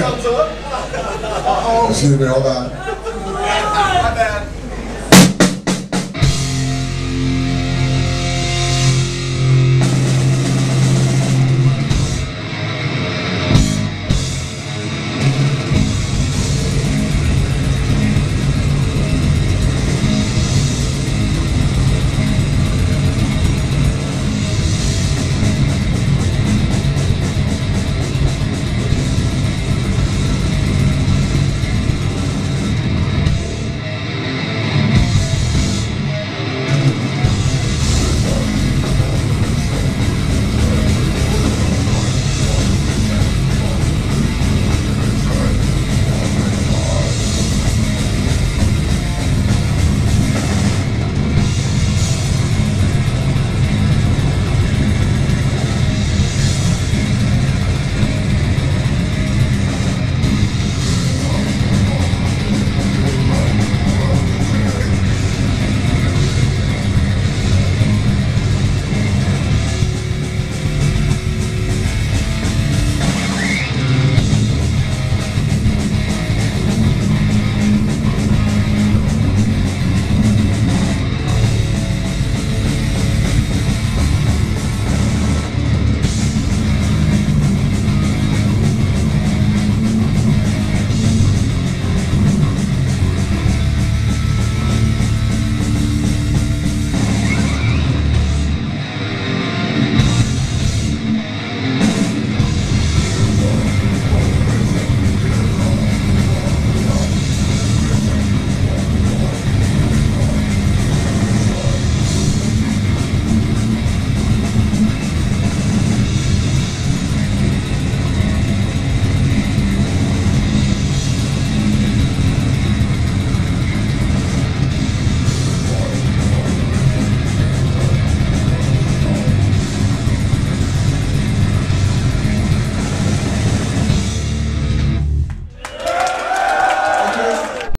Damn. Uh oh. Excuse me, hold on. My bad.